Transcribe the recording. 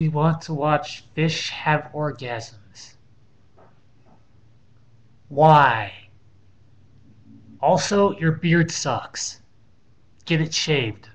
We want to watch fish have orgasms. Why? Also, your beard sucks. Get it shaved.